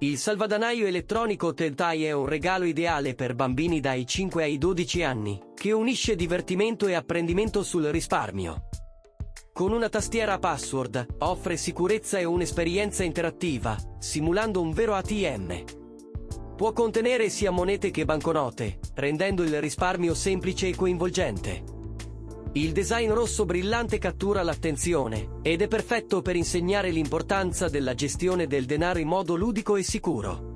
Il salvadanaio elettronico Teltai è un regalo ideale per bambini dai 5 ai 12 anni, che unisce divertimento e apprendimento sul risparmio. Con una tastiera password, offre sicurezza e un'esperienza interattiva, simulando un vero ATM. Può contenere sia monete che banconote, rendendo il risparmio semplice e coinvolgente. Il design rosso brillante cattura l'attenzione ed è perfetto per insegnare l'importanza della gestione del denaro in modo ludico e sicuro.